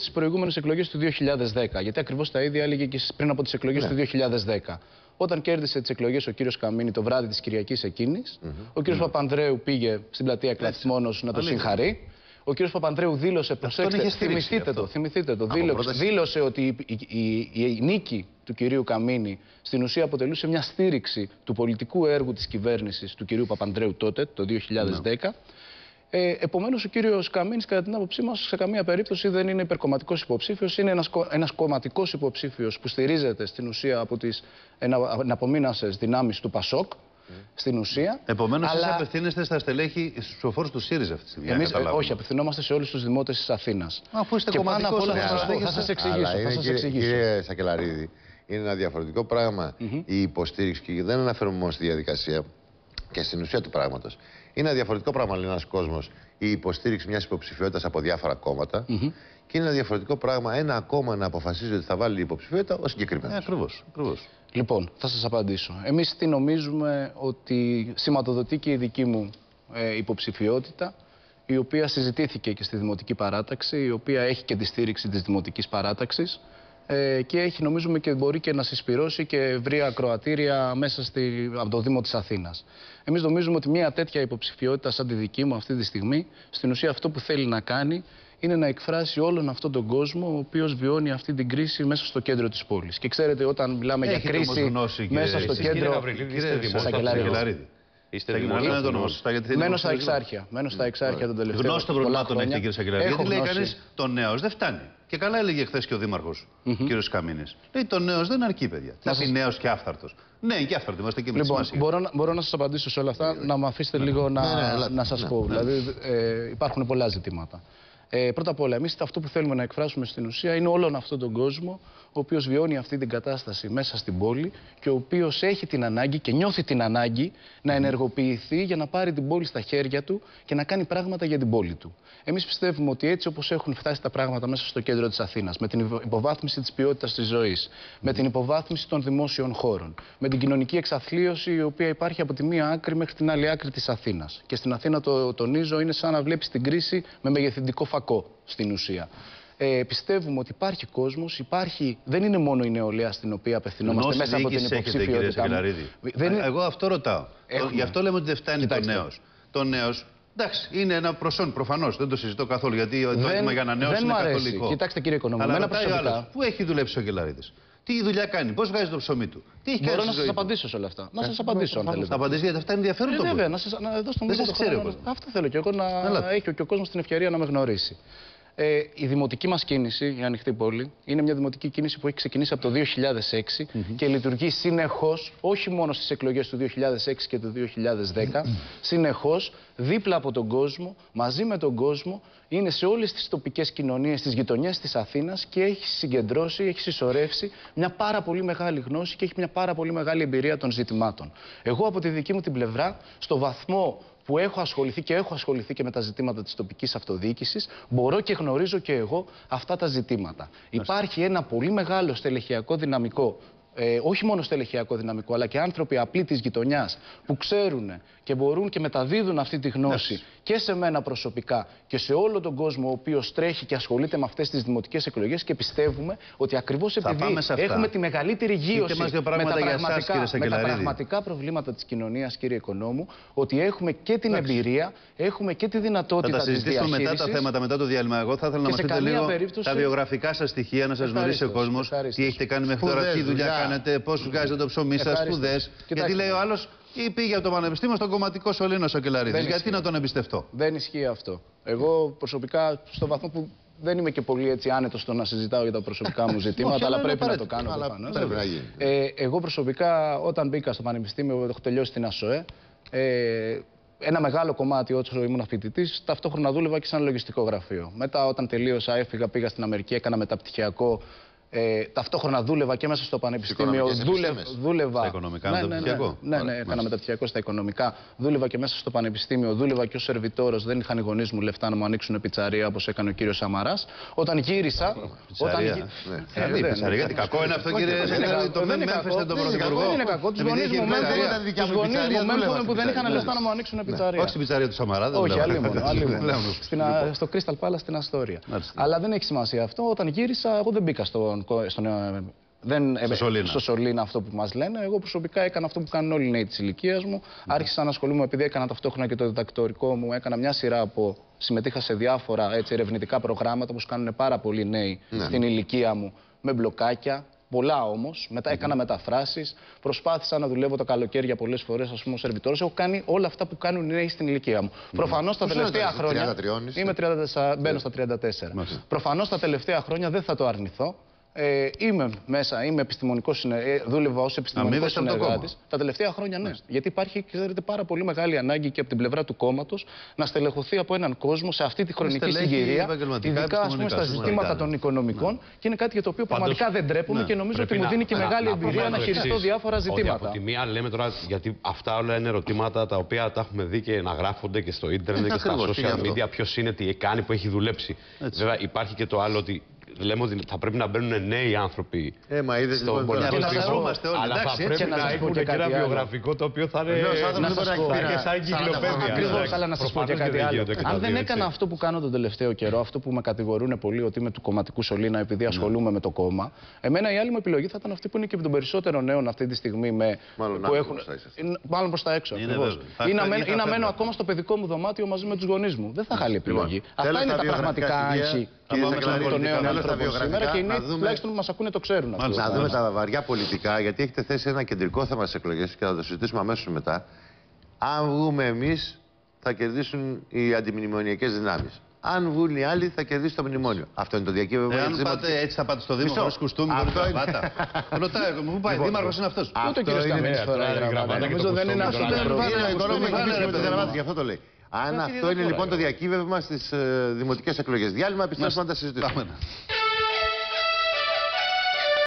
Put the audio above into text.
στις προηγούμενες εκλογές του 2010. Γιατί ακριβώς τα ίδια έλεγε και πριν από τις εκλογές Ναι. του 2010. Όταν κέρδισε τις εκλογές ο κύριος Καμίνη το βράδυ της Κυριακής εκείνης, ο κύριος Παπανδρέου πήγε στην πλατεία Κλαθμόνο να το Αλήθεια. συγχαρεί. Ο κύριος Παπανδρέου δήλωσε, προσέξτε, είχε στηρίξει θυμηθείτε αυτό. το, θυμηθείτε το, Από δήλωσε, πρόταση. δήλωσε ότι η, η- η- η νίκη του κυρίου Καμίνη στην ουσία αποτελούσε μια στήριξη του πολιτικού έργου της κυβέρνησης του κυρίου Παπανδρέου τότε, το 2010. Ε, Επομένως, ο κύριος Καμίνης, κατά την άποψή μας, σε καμία περίπτωση δεν είναι υπερκομματικός υποψήφιος. Είναι ένας ένας κομματικός υποψήφιος που στηρίζεται στην ουσία από τις εναπομείνασε δυνάμεις του Πασόκ. Στην ουσία. Επομένως, εσείς Αλλά απευθύνεστε στα στελέχη, στους ψηφοφόρου του ΣΥΡΙΖΑ αυτή τη στιγμή. εμείς, να καταλάβουμε. όχι, απευθυνόμαστε σε όλους τους δημότες της Αθήνας. Αφού είστε Και πάνω απ' κομματικός, όλα ναι, θα σας αλλά πω, θα λέγεσαι- σας εξηγήσω. Αλλά Θα είναι, σας κύριε, εξηγήσω. κύριε Σακελαρίδη, είναι ένα διαφορετικό πράγμα η υποστήριξη και δεν αναφέρομαι μόνο στη διαδικασία και στην ουσία του πράγματος. Είναι ένα διαφορετικό πράγμα, λέει ένας κόσμος, η υποστήριξη μιας υποψηφιότητας από διάφορα κόμματα. Και είναι ένα διαφορετικό πράγμα ένα κόμμα να αποφασίζει ότι θα βάλει υποψηφιότητα ω συγκεκριμένος. Ε, ακριβώς, ακριβώς. Λοιπόν, θα σας απαντήσω. Εμείς τι νομίζουμε ότι σηματοδοτεί και η δική μου ε, υποψηφιότητα, η οποία συζητήθηκε και στη Δημοτική Παράταξη, η οποία έχει και τη στήριξη της Δημοτικής Παράταξης ε, και έχει νομίζουμε και μπορεί και να συσπυρώσει και ευρεία ακροατήρια μέσα στη, από το Δήμο της Αθήνας. Εμείς νομίζουμε ότι μια τέτοια υποψηφιότητα σαν τη δική μου αυτή τη στιγμή, στην ουσία αυτό που θέλει να κάνει είναι να εκφράσει όλον αυτόν τον κόσμο ο οποίος βιώνει αυτή την κρίση μέσα στο κέντρο της πόλης. Και ξέρετε όταν μιλάμε για Έχετε όμως κρίση γνώση, κύριε- μέσα στο εσείς, κύριε κέντρο... Γαβριλίδη, είστε Κύριε δημόσιος. Σακελαρίδη. Σακελαρίδη. Είστε Θα δημόσιος. να λέμε το όνομα σωστά, γιατί θέλει Μένω να στα μας εξάρχεια. Μένω στα εξάρχεια τον τελευταίο. Γνώση των πολλά προβλημάτων έχετε, χρόνια. κύριε Σακελαρίδη. Έχω Γιατί λέει γνώση. κανείς το νέος δεν φτάνει. Και καλά έλεγε χθες και ο Δήμαρχος, κύριος Καμίνης. Λέει το νέος δεν αρκεί, παιδιά. Θα πει νέος και άφθαρτος. Ναι, και άφθαρτο είμαστε και εμεί. Λοιπόν, μπορώ, να- μπορώ να σας απαντήσω σε όλα αυτά, να μου αφήσετε λίγο να, Ναι, ναι, ελάτε. να σας Ναι, πω. Δηλαδή, ε, υπάρχουν πολλά ζητήματα. Ε, πρώτα απ' όλα, εμείς αυτό που θέλουμε να εκφράσουμε στην ουσία είναι όλον αυτόν τον κόσμο, ο οποίος βιώνει αυτή την κατάσταση μέσα στην πόλη και ο οποίος έχει την ανάγκη και νιώθει την ανάγκη να ενεργοποιηθεί για να πάρει την πόλη στα χέρια του και να κάνει πράγματα για την πόλη του. Εμείς πιστεύουμε ότι έτσι όπως έχουν φτάσει τα πράγματα μέσα στο κέντρο της Αθήνας, με την υπο- υποβάθμιση της ποιότητας της ζωής, με την υποβάθμιση των δημόσιων χώρων, με την κοινωνική εξαθλίωση η οποία υπάρχει από τη μία άκρη μέχρι την άλλη άκρη της Αθήνας. Και στην Αθήνα, το τονίζω, είναι σαν να βλέπεις την κρίση με μεγεθυντικό φακό στην ουσία. Ε, πιστεύουμε ότι υπάρχει κόσμος, υπάρχει, δεν είναι μόνο η νεολαία στην οποία απευθυνόμαστε Γνώση μέσα από την διοίκησης έχετε, κύριε υποψηφιότητά μου. Σακελαρίδη. Δεν είναι- Εγώ αυτό ρωτάω. Έχουμε. Γι' αυτό λέμε ότι δεν φτάνει το Κοιτάξτε. νέος. Το νέος, εντάξει, είναι ένα προσόν προφανώς. Δεν το συζητώ καθόλου γιατί το Δεν- αίτημα για ανανέωση δεν είναι μου αρέσει. καθολικό. Κοιτάξτε, κύριε Οικονόμου, Αλλά εμένα ρωτάει ο προσωπικά- άλλος, Πού έχει δουλέψει ο Κελαρίδη. Τι δουλειά κάνει, πώς βγάζει το ψωμί του; Τι έχει Μπορώ κάνει να στη σας ζωή του; απαντήσω σε όλα αυτά. Να σας απαντήσω, αν Θα θέλετε. απαντήσει γιατί αυτά είναι ενδιαφέρον Ε, το βέβαια, πούμε. να, σας, να δώσω τον Δεν λίγο σας το χρόνο ξέρει ο να- Αυτό θέλω και εγώ να Έλατε. έχει και ο κόσμος την ευκαιρία να με γνωρίσει. Ε, η δημοτική μας κίνηση, η ανοιχτή πόλη, είναι μια δημοτική κίνηση που έχει ξεκινήσει από το 2006 και λειτουργεί συνεχώς, όχι μόνο στις εκλογές του 2006 και του 2010, συνεχώς δίπλα από τον κόσμο, μαζί με τον κόσμο, είναι σε όλες τις τοπικές κοινωνίες, στι γειτονιές της Αθήνας και έχει συγκεντρώσει, έχει συσσωρεύσει μια πάρα πολύ μεγάλη γνώση και έχει μια πάρα πολύ μεγάλη εμπειρία των ζητημάτων. Εγώ από τη δική μου την πλευρά, στο βαθμό που έχω ασχοληθεί και έχω ασχοληθεί και με τα ζητήματα της τοπικής αυτοδιοίκησης, μπορώ και γνωρίζω και εγώ αυτά τα ζητήματα. Υπάρχει ένα πολύ μεγάλο στελεχειακό δυναμικό, ε, όχι μόνο στελεχειακό δυναμικό, αλλά και άνθρωποι απλοί της γειτονιάς που ξέρουν και μπορούν και μεταδίδουν αυτή τη γνώση και σε μένα προσωπικά και σε όλο τον κόσμο ο οποίος τρέχει και ασχολείται με αυτές τις δημοτικές εκλογές και πιστεύουμε ότι ακριβώς επειδή πάμε σε αυτά. έχουμε τη μεγαλύτερη γύρωση μας δύο με τα, πράγματα για εσάς, πραγματικά, κύριε με τα Σακελαρίδη. πραγματικά προβλήματα της κοινωνίας, κύριε Οικονόμου, ότι έχουμε και την εμπειρία, έχουμε και τη Θα δυνατότητα τα της συζητήσουμε μετά τα διαχείρισης. θέματα, μετά το διάλειμμα. Εγώ θα ήθελα να Και μας σε πείτε καμία λίγο περίπτωση- τα βιογραφικά σας στοιχεία, να σας γνωρίσει ο Ευχαρίστως, κόσμος. ευχαρίστως. Τι έχετε κάνει μέχρι τώρα, Σπουδές, τι δουλειά δουλειά. Κάνετε, πώς βγάζετε το ψωμί σας, Ευχαρίστως. σπουδές. Κοιτάξτε. Γιατί λέει ο άλλος, ή πήγε από το Πανεπιστήμιο στον κομματικό σωλήνος ο Κελαρίδης. Δεν Γιατί ισχύει. να τον εμπιστευτώ; Δεν ισχύει αυτό. Εγώ προσωπικά, στο βαθμό που δεν είμαι και πολύ έτσι άνετος στο να συζητάω για τα προσωπικά μου ζητήματα, Όχι, αλλά αλλά είναι πρέπει να το απαραίτητο. κάνω Αλλά προφανώς. πρέπει να γίνει. Ε, εγώ προσωπικά, όταν μπήκα στο Πανεπιστήμιο, έχω τελειώσει την ΑΣΟΕ. Ε, ένα μεγάλο κομμάτι όσο ήμουν φοιτητής, ταυτόχρονα δούλευα και σε ένα λογιστικό γραφείο. Μετά, όταν τελείωσα, έφυγα, πήγα στην Αμερική, έκανα μεταπτυχιακό Ε, ταυτόχρονα δούλευα και μέσα στο πανεπιστήμιο. οικονομικές Δούλευα, επιστήμες. δούλευα. Στα οικονομικά, ναι, ναι, ναι, μεταπτυχιακό. ναι, ναι, Ωραία, έκανα μάλιστα. μεταπτυχιακό στα οικονομικά. Δούλευα και μέσα στο πανεπιστήμιο. Δούλευα και ως σερβιτόρος. Δεν είχαν οι γονείς μου λεφτά να μου ανοίξουν πιτσαρία όπως έκανε ο κύριος Σαμαράς. Όταν γύρισα. όταν Πιτσαρία. γυ- Ναι. Ε, Δηλαδή, δεν- πιτσαρία, γιατί κακό είναι αυτό, κύριε δεν είναι Σερβιτόρη, κακό, το δεν είναι μην κακό, έμφεστε τον δεν είναι Πρωθυπουργό. κακό, Δεν είναι κακό. Του Επειδή γονεί έχει μου πιτσαρία. μένουν- Ήταν δικιά τους μου γονείς πιτσαρία, μου μένουν δούλευα που στην δεν είχαν πιτσαρία. λεφτά να μου ανοίξουν πιτσαρία. Όχι στην πιτσαρία του Σαμαρά, δεν Όχι, λέω. άλλη μόνο. άλλη μόνο. Λέω, Στην, α, στο Crystal Palace στην Αστόρια. Μάλιστα. Αλλά δεν έχει σημασία αυτό. Όταν γύρισα, εγώ δεν μπήκα στον. Κο- στον ε, δεν, ε, Στο Σολίνα. στο Σολίνα αυτό που μας λένε. Εγώ προσωπικά έκανα αυτό που κάνουν όλοι οι νέοι της ηλικίας μου. Άρχισα να ασχολούμαι επειδή έκανα ταυτόχρονα και το διδακτορικό μου. Έκανα μια σειρά από. Συμμετείχα σε διάφορα έτσι, ερευνητικά προγράμματα που κάνουν πάρα πολλοί νέοι στην ηλικία μου με μπλοκάκια. Πολλά όμως. Μετά έκανα μεταφράσεις. Προσπάθησα να δουλεύω τα καλοκαίρια πολλές φορές, ας πούμε, ως σερβιτόρος. Έχω κάνει όλα αυτά που κάνουν οι νέοι στην ηλικία μου. Προφανώς τα Πόσο τελευταία είναι, χρόνια. 33 είστε; Είμαι 34, μπαίνω στα 34. Μάλιστα. Προφανώς τα τελευταία χρόνια δεν θα το αρνηθώ. Ε, είμαι μέσα, είμαι επιστημονικός συνε... ε, δούλευα ως επιστημονικός Αμείβεσαι από το συνεργάτης. κόμμα. Τα τελευταία χρόνια ναι. Γιατί υπάρχει, ξέρετε, πάρα πολύ μεγάλη ανάγκη και από την πλευρά του κόμματος να στελεχωθεί από έναν κόσμο σε αυτή τη χρονική στελέχη συγκυρία. επαγγελματικά, Ειδικά ας πούμε, στα επιστημονικά, ζητήματα σωστά. των οικονομικών. Και είναι κάτι για το οποίο πραγματικά δεν τρέπομαι ναι, και νομίζω ότι Πρέπει μου να- δίνει και να- μεγάλη να εμπειρία πούμε να το χειριστώ εξής, διάφορα Ότι ζητήματα. από τη μία λέμε τώρα, γιατί αυτά όλα είναι ερωτήματα τα οποία τα έχουμε δει και να γράφονται και στο ίντερνετ και στα ακριβώς, και γι' social αυτό. media. Ποιος είναι, τι κάνει, που έχει δουλέψει. Βέβαια, υπάρχει και το άλλο ότι λέμε ότι θα πρέπει να μπαίνουν νέοι άνθρωποι Ε, μα είδες, στον λοιπόν, πολιτικό και να στίβο, σταυρόμαστε όλοι, Αλλά εντάξει, θα έτσι, πρέπει να να σας πω έχουν και και ένα κάτι άλλο. βιογραφικό το οποίο θα είναι. Βεβαίως, άνθρωπος να δεν μπορεί σας να πω, έχει θα πείρα είναι σαν 40 χρόνων. εγκυκλοπαίδεια. Ακριβώς, εντάξει. αλλά να σας πω και Προφανώς κάτι δεν άλλο. γίνονται και τα Αν δεν δύο, έκανα έτσι. αυτό που κάνω τον τελευταίο καιρό, αυτό που με κατηγορούν πολύ ότι είμαι του κομματικού σωλήνα επειδή ασχολούμαι με το κόμμα, εμένα η άλλη μου επιλογή θα ήταν αυτή που είναι και των περισσότερων νέων αυτή τη στιγμή με, Μάλλον που άκρη έχουν. μπροστά είσαστε. Είναι- Μάλλον προς τα έξω. Είναι ακριβώς. βέβαια. Θα Ή να φεύγει, μένω- θα ή να φεύγει μένω αυτό. ακόμα στο παιδικό μου δωμάτιο μαζί με τους γονείς μου. Δεν θα είχα άλλη επιλογή. Λοιπόν, Αυτά τέλος είναι τα τα βιογραφικά πραγματικά στοιχεία; άγχη Κύριε πάμε Ζακλάρη, στα των νέων τέλος τα ανθρώπων σήμερα βιογραφικά, και οι να νέοι δούμε- τουλάχιστον που μας ακούνε το ξέρουν αυτό. Μάλιστα. Να δούμε τα βαριά πολιτικά, γιατί έχετε θέσει ένα κεντρικό θέμα στις εκλογές και θα το συζητήσουμε αμέσως μετά. Αν βγούμε εμείς, θα κερδίσουν οι αντιμνημονιακές δυνάμεις. Αν βγουν οι άλλοι, θα κερδίσει το μνημόνιο. Αυτό είναι το διακύβευμα για Εάν τις πάτε δημοτικές- έτσι θα πάτε στο Δήμο Μισό. χωρίς κουστούμι, χωρίς Αυτό είναι- γραβάτα. Ρωτάω, εγώ, μου πάει, Λοιπόν, δήμαρχος είναι αυτός. Ούτε ο Αυτό κύριο είναι- Καμένης Ναι, φοράει τώρα η γραβάτα. γραβάτα και Νομίζω το δεν είναι κουστούμι αυτό τώρα. το Είναι πρόβλημα. οικονομικό κουστούμι, και ρε, με τη παιδί μου. γραβάτα, γι' αυτό το λέει. Αν αυτό είναι λοιπόν το διακύβευμα στις δημοτικές εκλογές. Διάλειμμα, επιστρέφουμε να τα συζητήσουμε. Πάμε να.